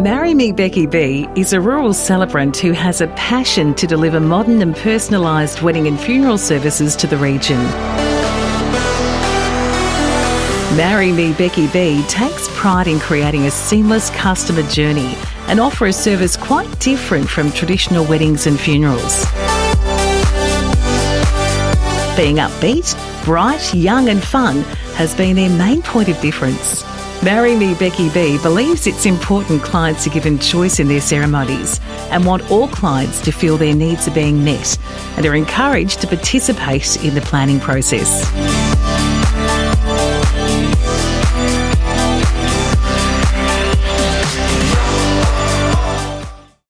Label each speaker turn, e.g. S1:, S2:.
S1: Marry Me Becky B is a rural celebrant who has a passion to deliver modern and personalised wedding and funeral services to the region. Marry Me Becky B takes pride in creating a seamless customer journey and offer a service quite different from traditional weddings and funerals. Being upbeat, bright, young and fun has been their main point of difference. Marry Me Becky B believes it's important clients are given choice in their ceremonies and want all clients to feel their needs are being met and are encouraged to participate in the planning process.